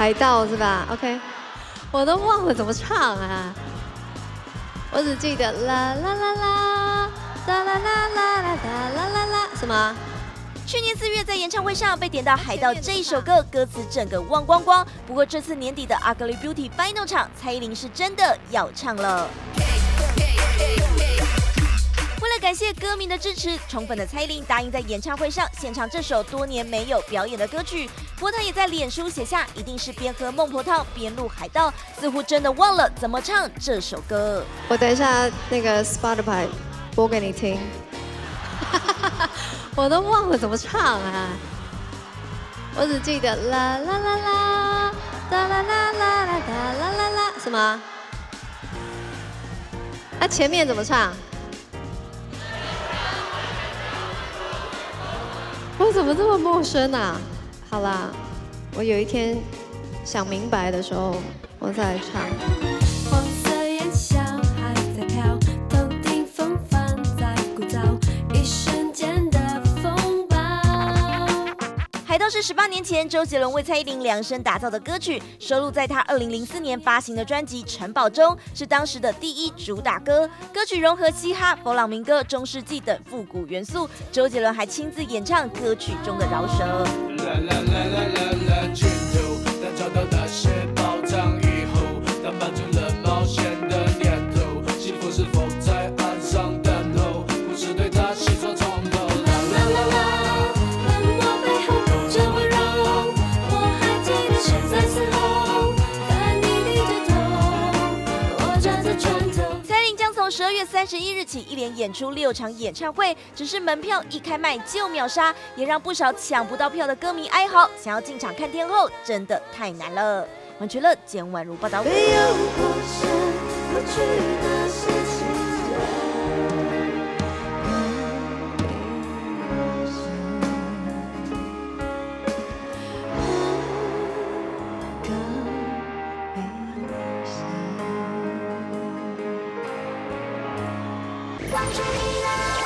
海盗是吧？OK，我都忘了怎么唱啊，我只记得啦啦啦啦，哒啦啦啦啦哒啦啦啦，什么？去年四月在演唱会上被点到《海盗》这一首歌，歌词整个忘光光。不过这次年底的 Ugly Beauty Final 场，蔡依林是真的要唱了。感谢歌迷的支持，宠粉的蔡依林答应在演唱会上献唱这首多年没有表演的歌曲。不过她也在脸书写下，一定是边喝孟婆汤边录《海盗》，似乎真的忘了怎么唱这首歌。我等一下那个 Spotify 播给你听。我都忘了怎么唱啊！我只记得啦啦啦啦，哒啦啦啦啦哒啦啦啦，什么？那前面怎么唱？我怎么这么陌生啊？好啦，我有一天想明白的时候，我再唱还都。是十八年前周杰伦为蔡依林量身打造的歌曲，收录在他二零零四年发行的专辑《城堡》中，是当时的第一主打歌。歌曲融合嘻哈、佛朗明哥、中世纪等复古元素，周杰伦还亲自演唱歌曲中的饶舌。十二月三十一日起，一连演出六场演唱会，只是门票一开卖就秒杀，也让不少抢不到票的歌迷哀嚎。想要进场看天后，真的太难了。完全乐简宛如报道。Watch me now.